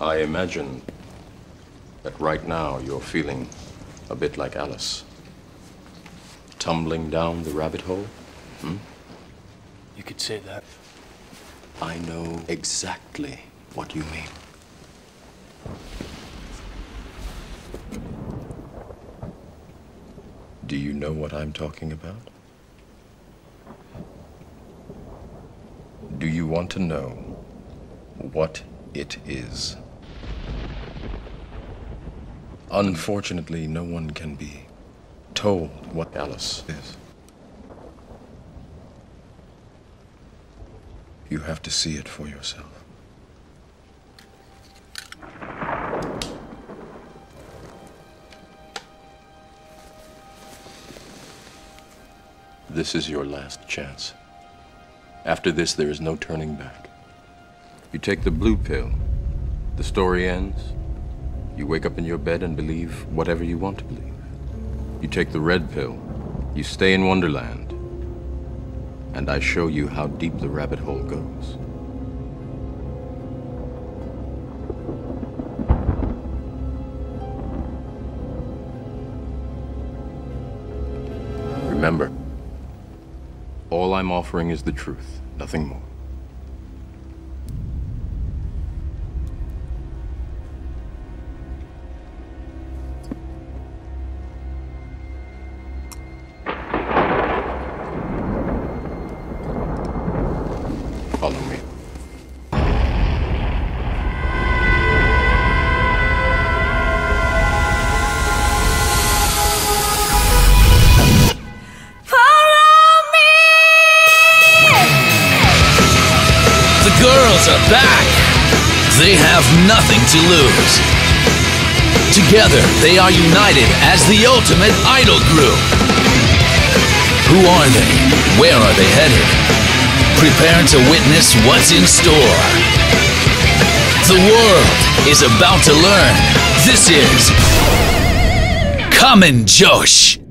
I imagine that right now you're feeling a bit like Alice. Tumbling down the rabbit hole? Hmm? You could say that. I know exactly what you mean. Do you know what I'm talking about? Do you want to know what it is? Unfortunately, no one can be told what Alice is. You have to see it for yourself. This is your last chance. After this, there is no turning back. You take the blue pill, the story ends. You wake up in your bed and believe whatever you want to believe. You take the red pill, you stay in Wonderland, and I show you how deep the rabbit hole goes. Remember, all I'm offering is the truth, nothing more. Girls are back! They have nothing to lose. Together, they are united as the ultimate idol group. Who are they? Where are they headed? Prepare to witness what's in store. The world is about to learn. This is Kamen Joshi.